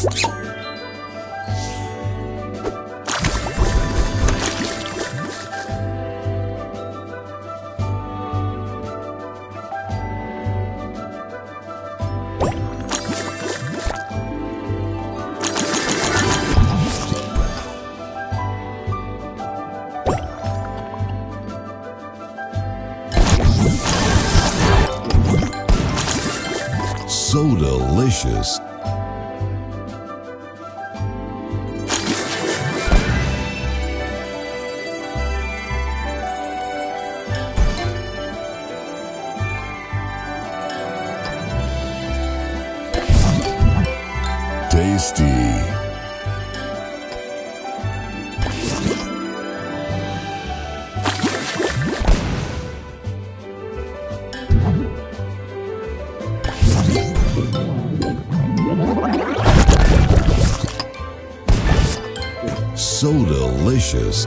So delicious. Tasty. So delicious.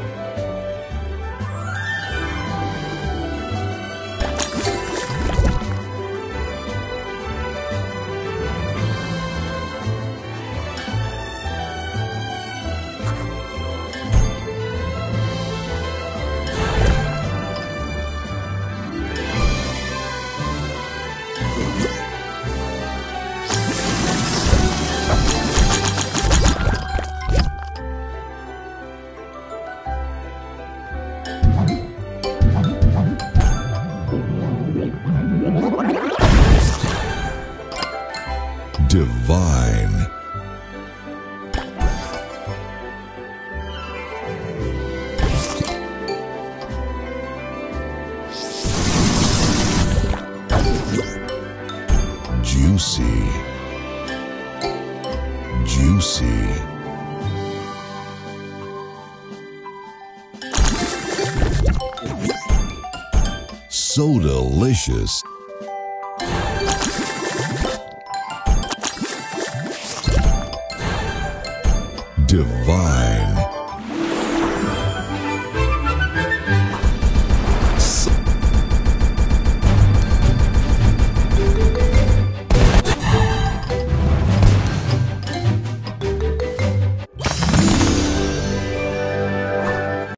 Divine. Juicy. Juicy. So delicious. Divine.